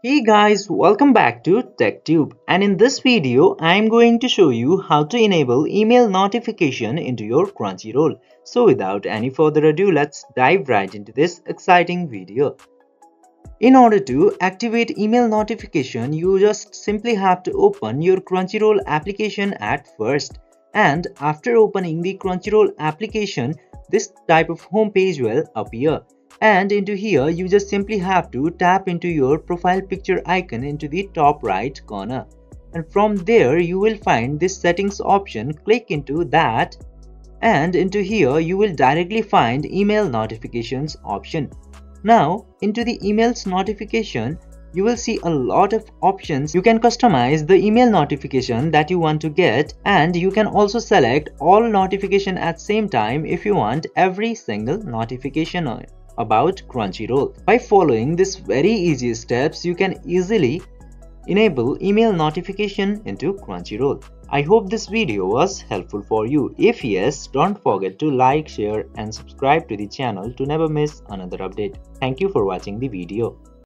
Hey guys, welcome back to TechTube and in this video I am going to show you how to enable email notification into your Crunchyroll. So without any further ado let's dive right into this exciting video. In order to activate email notification you just simply have to open your Crunchyroll application at first and after opening the Crunchyroll application this type of homepage will appear and into here you just simply have to tap into your profile picture icon into the top right corner. And from there you will find this settings option. Click into that. And into here you will directly find email notifications option. Now into the emails notification you will see a lot of options you can customize the email notification that you want to get and you can also select all notification at same time if you want every single notification about Crunchyroll. By following these very easy steps, you can easily enable email notification into Crunchyroll. I hope this video was helpful for you. If yes, don't forget to like, share and subscribe to the channel to never miss another update. Thank you for watching the video.